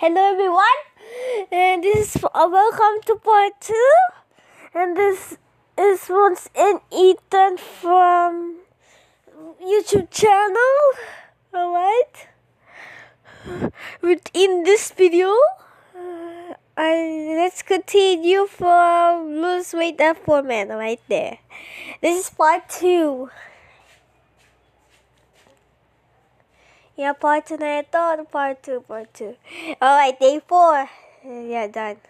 Hello everyone, and this is uh, welcome to part two, and this is Ronz and Ethan from YouTube channel. Alright, within this video, uh, I let's continue from lose weight and format right there. This is part two. Yeah, part 2 na ito. Part 2? Part 2. Alright, day 4. Yeah, done.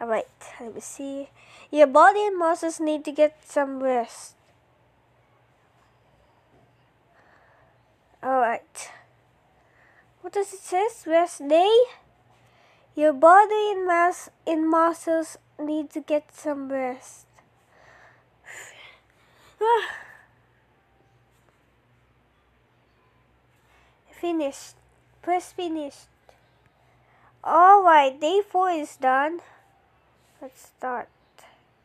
Alright, let me see. Your body and muscles need to get some rest. Alright. What does it say? Rest day? Your body and mass and muscles need to get some rest. Ah. Finished. Press finished. Alright, day 4 is done. Let's start.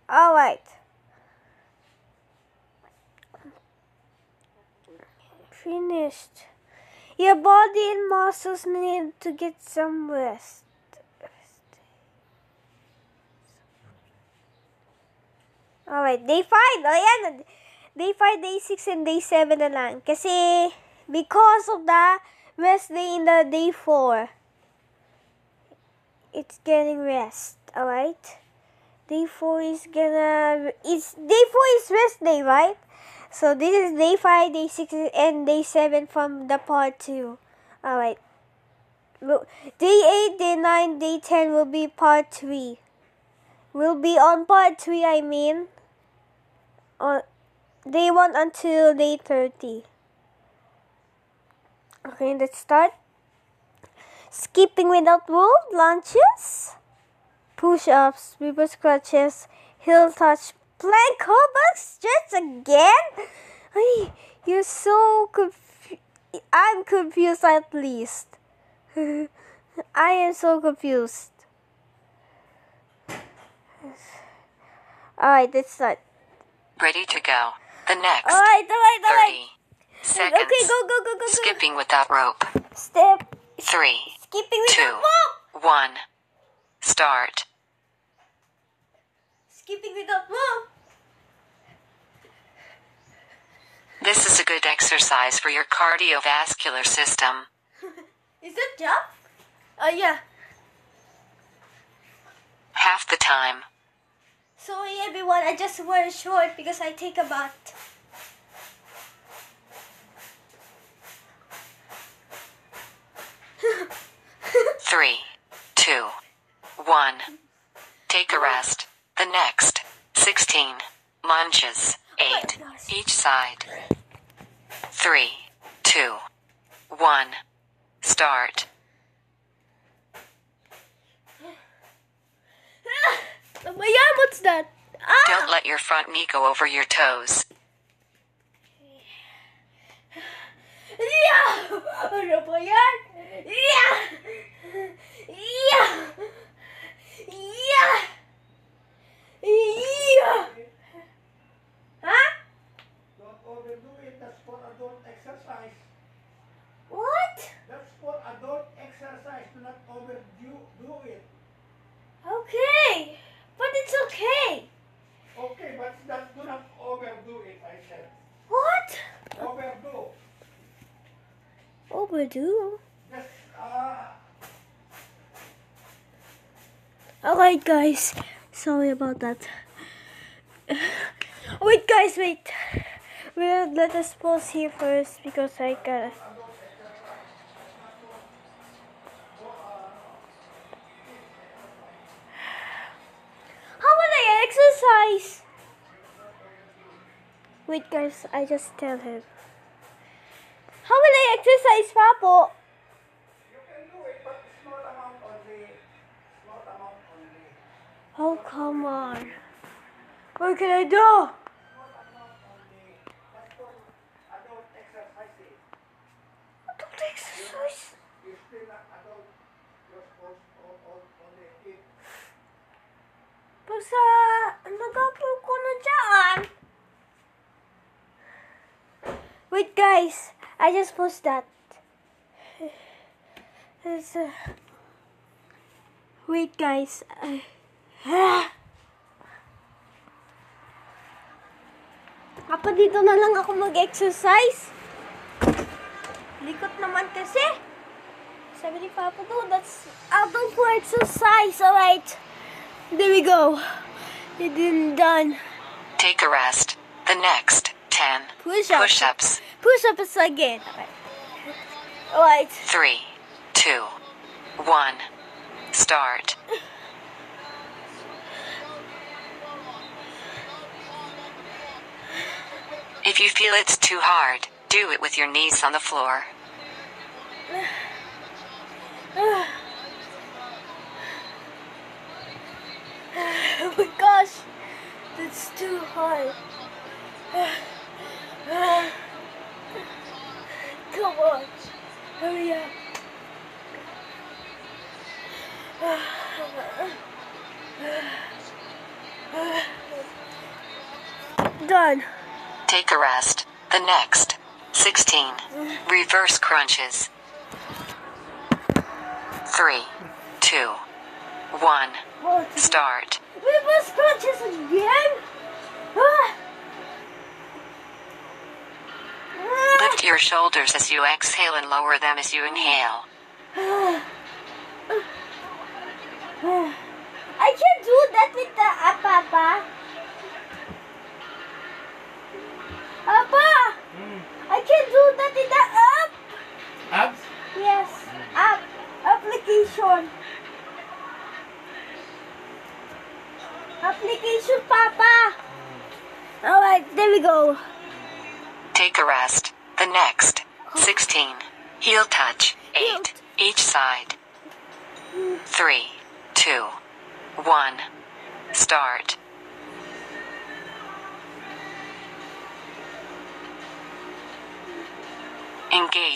Alright. Finished. Your body and muscles need to get some rest. Alright, day 5. O yan. Day 5, day 6, and day 7 na lang. Kasi, because of the rest day in the day 4, it's getting rest. Alright? Day 4 is gonna... It's, day 4 is rest day, right? So, this is day 5, day 6, and day 7 from the part 2. Alright. Day 8, day 9, day 10 will be part 3. Will be on part 3, I mean. On day 1 until day 30. Okay, let's start. Skipping without rule, lunges, push-ups, reverse crunches, heel touch, plank, callback, stretch again. Ay, you're so confused. I'm confused at least. I am so confused. Alright, let's start. Ready to go. The next Alright, alright, 30 alright. Seconds. Okay, go, go, go, go, go. Skipping without rope. Step. Three, Skipping two, without rope. one. Start. Skipping without rope. This is a good exercise for your cardiovascular system. Is it jump? Oh yeah. Half the time. Sorry everyone, I just wear a short because I take a bath. Three, two, one. Take a rest. The next 16 lunges, eight each side. Three, two, one. Start. Oh my god, what's that? Ah! Don't let your front knee go over your toes. Yeah! Ano ba yan? Yeah! Yeah! Yeah! Yeah! Ha? Don't overdo it. That's for adult exercise. What? That's for adult exercise. Do not overdo do it. Okay. But it's okay. Okay, but that do not overdo it. I said What? overdo. Just uh, Alright guys, sorry about that. wait guys, wait. We'll let us pause here first because I gotta. How will I exercise? Wait guys, I just tell him. Exercise, Papo? you can do it, but small amount only. Small amount only. Oh, come on. What can I do? Adult exercise. You're still adult. You're supposed only. Basta, nag-upload ko na dyan. Wait, guys. I just post that. It's, uh, Wait, guys. Uh, Papa, dito na lang ako mag-exercise. Likot naman kasi. Sabi ni Papa, no, that's outdoor for exercise. Alright. There we go. It is done. Take a rest. The next 10 Push-ups. push ups. Push up again. Alright. Alright. Three, two, one. Start. If you feel it's too hard, do it with your knees on the floor. Oh my gosh. That's too hard. Come on. Hurry up. Done. A rest. The next 16 reverse crunches. Three, two, one. Oh, Start. we must crunches again. Ah. Ah. Lift your shoulders as you exhale and lower them as you inhale.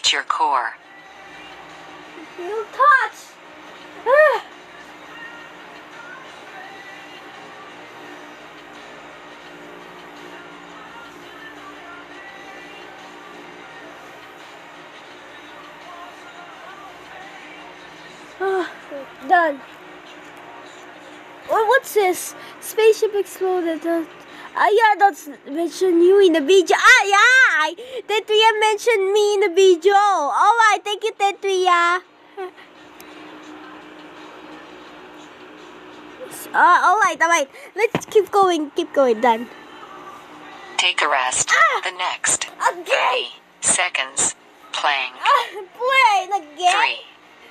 Engage your core. You touch. Ah, Done. What, what's this? Spaceship exploded. Uh, ah, yeah, that's mentioned you in the video. Ah, yeah! Tetria mentioned me in the video. Alright, thank you, Tetria. Uh, alright, alright. Let's keep going, keep going. Done. Take a rest. Ah! The next Again! 30 seconds. Playing. Ah, playing again. Three,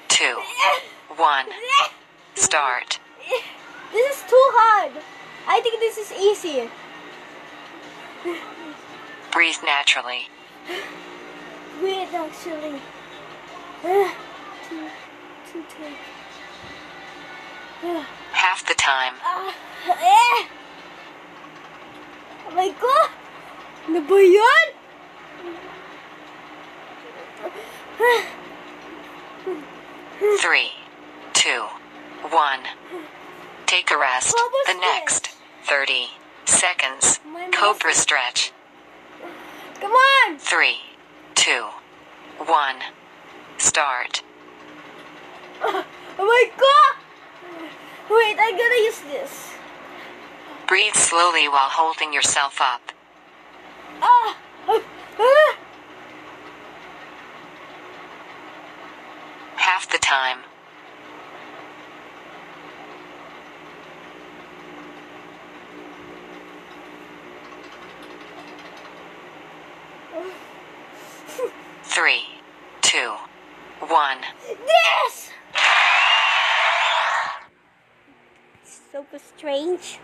two, one. Start. This is too hard. I think this is easy. Breathe naturally. Wait, actually. Two, two, take. Half the time. ah, eh. Oh my God! Ano ba? Ah, Three, two, one. Take a rest. The next 30 seconds. Cobra stretch. Come on! Three, two, one. Start. Oh my God! Wait, I'm gonna use this. Breathe slowly while holding yourself up. Ah! Ah! ah. Half the time. Three, two, one. Yes! Super strange.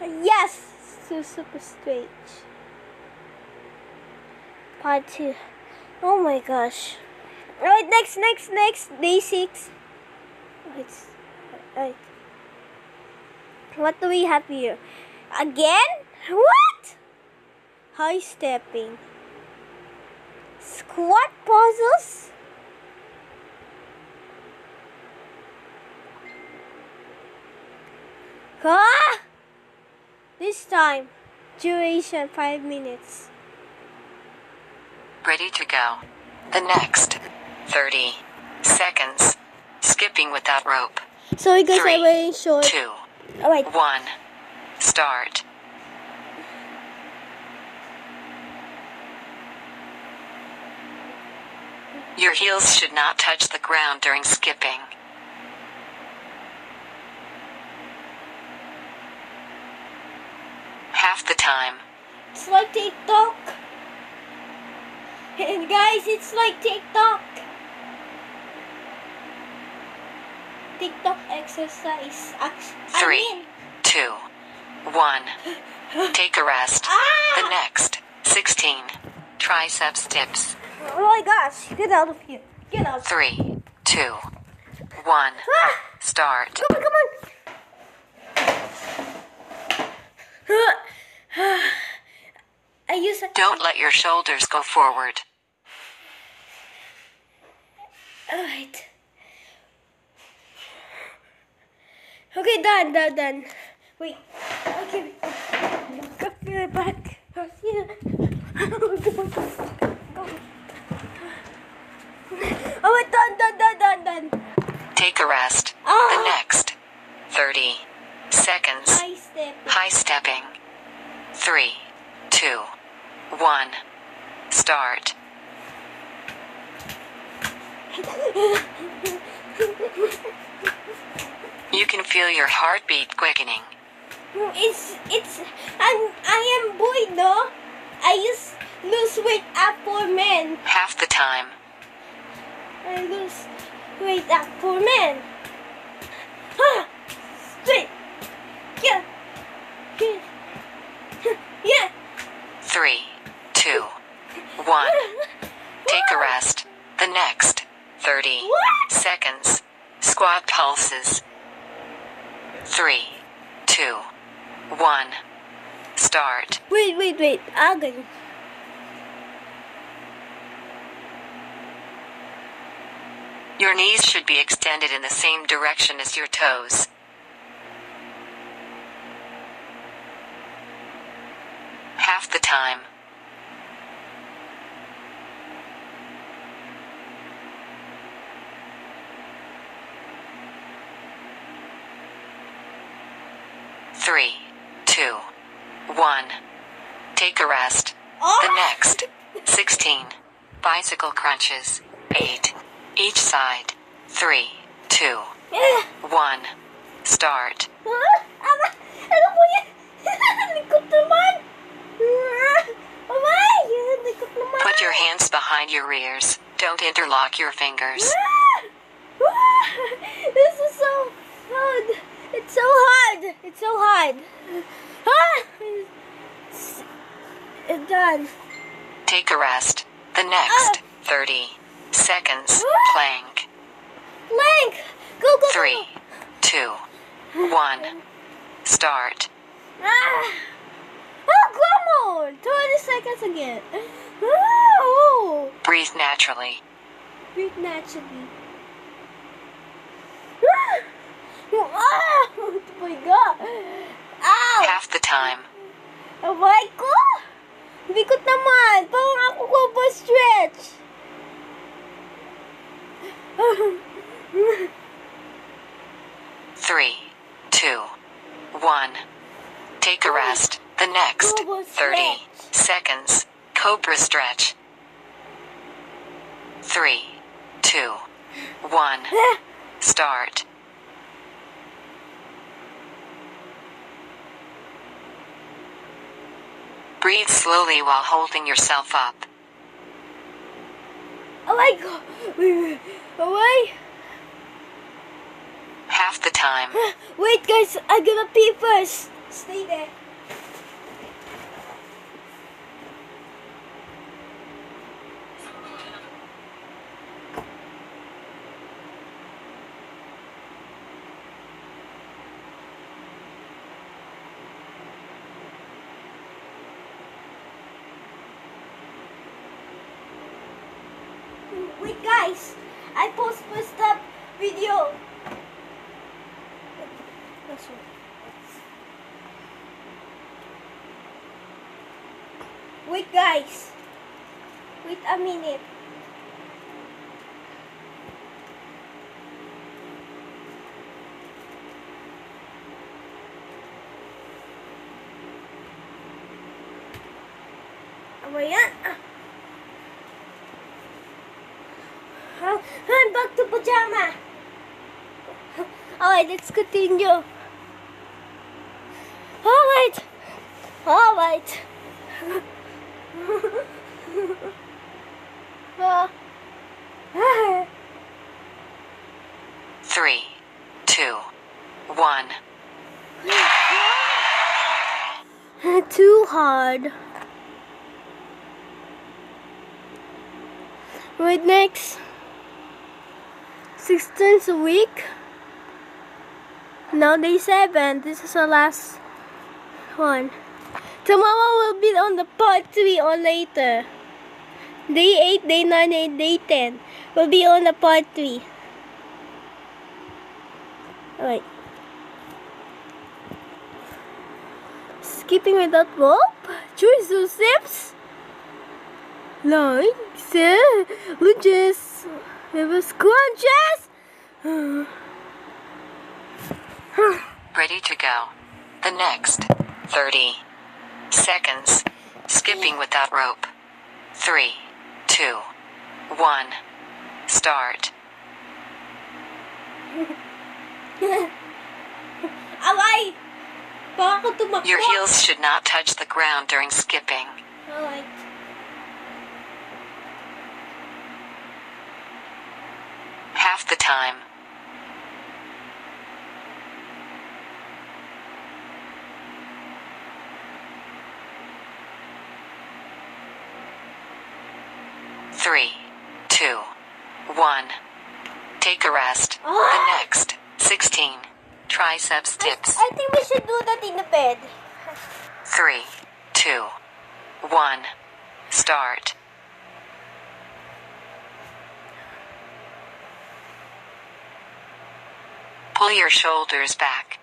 Yes! So super strange. Part 2. Oh my gosh. Alright, next, next, next. Day 6. Alright. Alright. What do we have here? Again? What? High stepping. Squat pulses? Ah! This time, duration 5 minutes. Ready to go. The next 30 seconds. Skipping without rope. So, guys, Three, I'm wearing short. Two, Alright. one, start. Your heels should not touch the ground during skipping. Half the time. It's like TikTok. And guys, it's like TikTok. TikTok exercise. I mean, Two, one. Take a rest. Ah! The next 16. Triceps dips. Oh my gosh, get out of here. Get out. Three, two, one. Ah! Start. Come on, come on. I use a. Don't let your shoulders go forward. Alright. Okay, done, done, done. Wait. Okay. Right back. I'll see you. Oh, wait, done, done, done, done, done. Take a rest. The Ah! next 30 seconds. I step. High stepping. Three, two, one. Start. You can feel your heartbeat quickening. It's it's I'm I am boy no. I used lose weight app for men. Half the time. I lose weight app for men. Ah, straight. Yeah. Yeah. Yeah. Three, two, one. Take a rest. The next 30 What? seconds. Squat pulses. Three, two, one. Start. Wait, wait, Your knees should be extended in the same direction as your toes. Half the time. Three, two, one. Take a rest. The next 16 bicycle crunches. 8 each side. 3 2 1 start. Put your hands behind your ears. Don't interlock your fingers. This is so hard. It's so hard. It's so hard. Ah! Done. Take a rest. The next 30 seconds. Plank. Plank. Go, go, go. 3 2 1 start. Ah! Oh, come on. 20 seconds again. Oh, Breathe naturally. breathe naturally. Ah! Ah! Oh my God. Ow! Half the time. Abay ko! Bikot naman! Parang ako ko stretch? Three, two, one. Take a rest. The next 30 seconds. Cobra stretch. Three, two, one. Start. Breathe slowly while holding yourself up. oh my god! Wait, wait. Half the time. Wait guys, I gotta pee first. Stay there. Wait guys. I post first up video. Wait guys. Wait a minute. Ayan. Ah. Ah, ah, back to pajama. Alright, let's continue. Alright. Alright. Three, two, one. Too hard. Right next. Six times a week. Now day seven. This is our last one. Tomorrow will be on the part three or later. Day eight, day nine, and day ten will be on the part three. Alright. Skipping without rope? Choose those steps? Legs, uh, lunges, reverse crunches. Ready to go. The next 30 seconds. Skipping without rope. Three, two, one. Start. Alay! Baka ko tumakbo. Your heels should not touch the ground during skipping. Alright. Half the time. Three, two, one. Take a rest. The next 16 triceps dips. I think we should do that in the bed. Three, two, one. Start. Pull your shoulders back.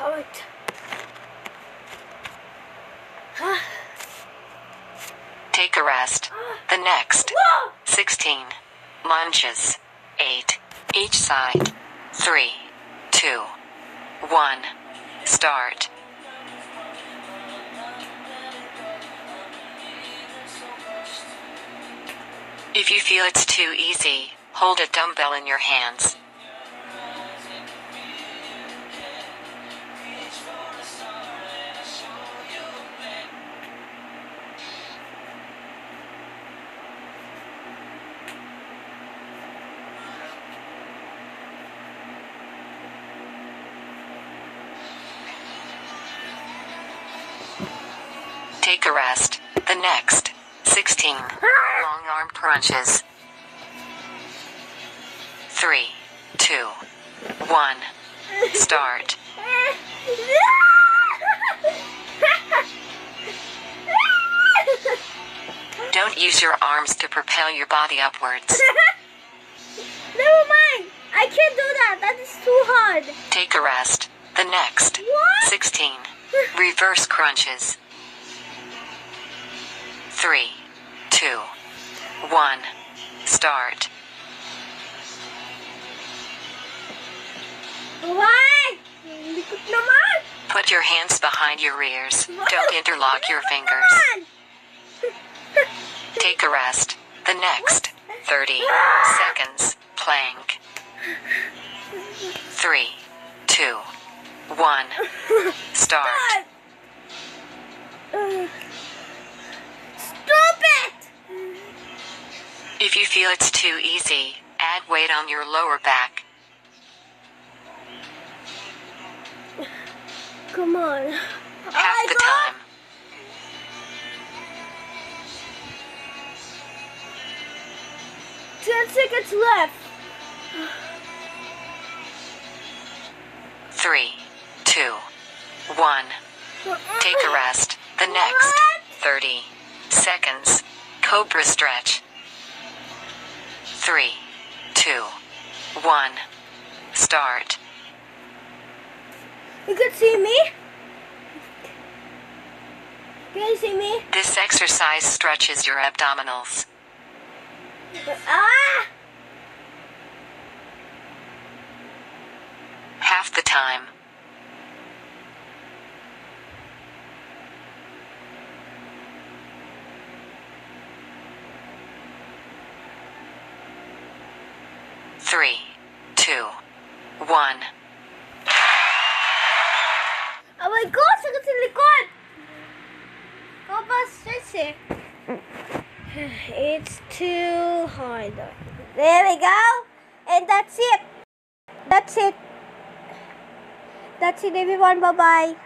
Alright. Take a rest. The next 16 lunges. 8 each side. 3, 2, 1. Start. If you feel it's too easy, hold a dumbbell in your hands. Take a rest. The next 16 long arm crunches. 3, 2, 1. Start. Don't use your arms to propel your body upwards. Never mind. I can't do that. That is too hard. Take a rest. The next What? 16 reverse crunches. 3, 2, 1. Start. Why? Put your hands behind your ears. Don't interlock your fingers. Take a rest. The next 30 seconds. Plank. Three, two, one, Start. If you feel it's too easy, add weight on your lower back. Come on. Half I the got time. ten seconds left. Three, two, one. Take a rest. The next What? 30 seconds. Cobra stretch. Three, two, one. Start. You can see me? Can you see me? This exercise stretches your abdominals. Ah! Half the time. Three, two, one. Oh my God! Sakit sa likod! Pa stress eh. It's too hard. There we go. And that's it. That's it. That's it everyone. Bye-bye.